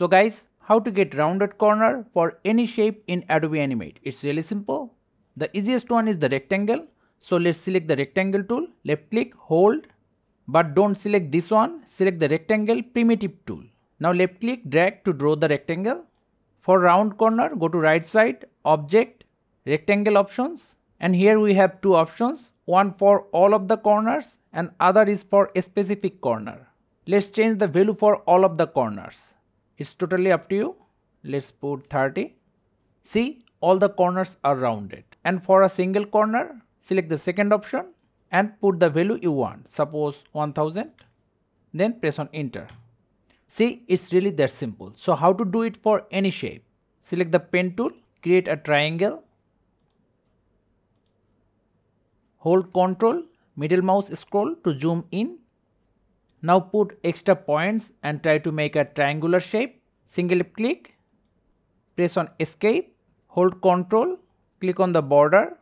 So guys, how to get rounded corner for any shape in Adobe Animate. It's really simple. The easiest one is the rectangle. So let's select the rectangle tool, left click, hold, but don't select this one, select the rectangle primitive tool. Now left click, drag to draw the rectangle. For round corner, go to right side, object, rectangle options, and here we have two options, one for all of the corners and other is for a specific corner. Let's change the value for all of the corners. It's totally up to you. Let's put 30. See, all the corners are rounded. And for a single corner, select the second option and put the value you want. Suppose 1000. Then press on enter. See, it's really that simple. So how to do it for any shape? Select the pen tool, create a triangle Hold Ctrl, middle mouse scroll to zoom in. Now put extra points and try to make a triangular shape. Single click, press on escape, hold Ctrl, click on the border,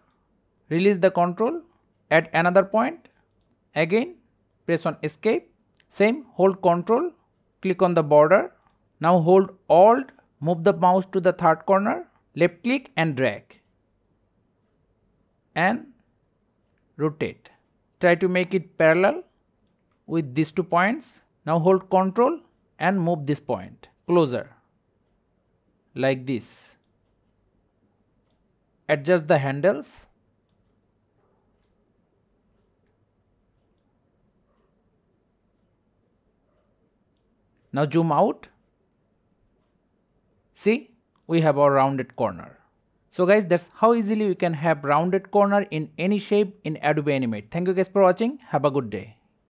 release the control, add another point. Again, press on escape, same hold Ctrl, click on the border. Now hold Alt, move the mouse to the third corner, left click and drag. And rotate. Try to make it parallel with these two points. Now hold Ctrl and move this point closer like this. Adjust the handles. Now zoom out. See, we have our rounded corner. So guys, that's how easily we can have rounded corner in any shape in Adobe Animate. Thank you guys for watching. Have a good day.